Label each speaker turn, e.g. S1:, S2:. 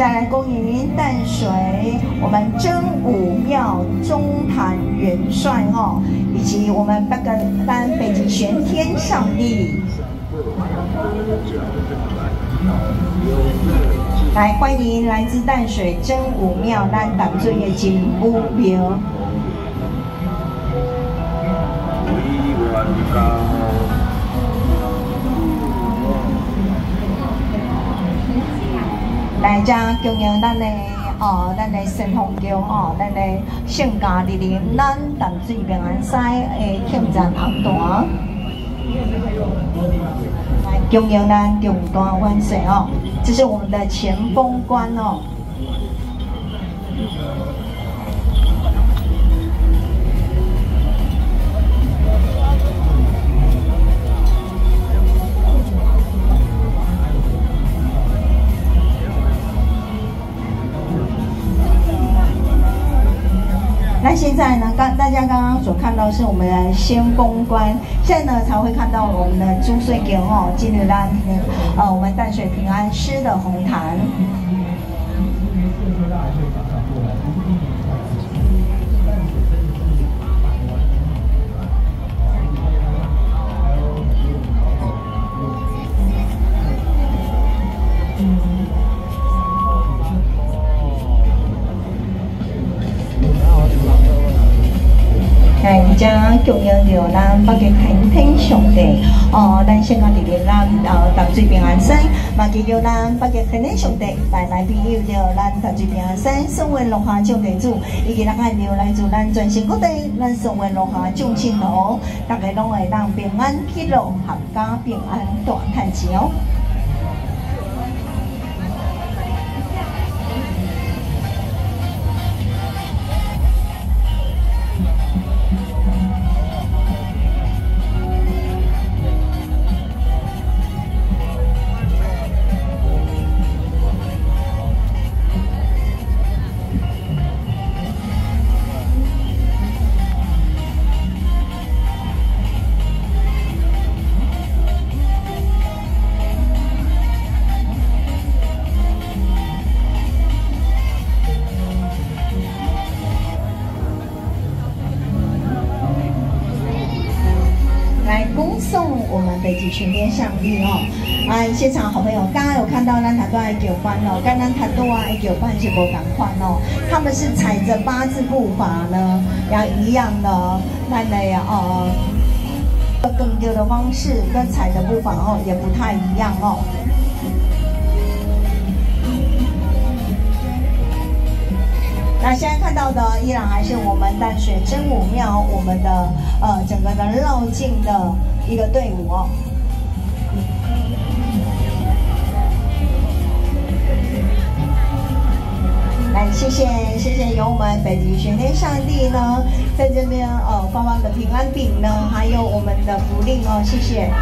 S1: 再来恭迎淡水我们真武庙中坛元帅哈，以及我们八个班北极玄天上帝，来欢迎来自淡水真武庙南党最的金武庙。来遮供养咱的哦，咱的新风桥哦，咱的圣家里里，咱淡水平安西的庆赞红团，来供养咱中大万岁哦，这是我们的前锋官哦。那现在呢？刚大家刚刚所看到是我们的先锋官，现在呢才会看到我们的朱穗桥哦，今日拉呃我们淡水平安师的红毯。哎，而家供养着咱北极天天上帝哦，咱先讲伫咧咱呃淡水平安山，嘛祈求咱北极天天上帝来来庇佑着咱淡水平安山，所有落下种地主，以及咱爱着来自咱全省各地，咱所有落下种亲佬，大家拢会当平安喜乐，阖家平安大赚钱哦。我们北极熊边上帝哦！哎，现场好朋友，刚刚有看到那台段九班哦，刚刚谈到啊九班是不赶快哦，他们是踩着八字步伐呢，要一样的，那的呃，更丢的方式跟踩的步伐哦也不太一样哦。看到的依然还是我们淡水真武庙，我们的呃整个的绕境的一个队伍哦。来，谢谢谢谢有我们北极玄天上帝呢，在这边呃发放的平安饼呢，还有我们的福利哦，谢谢。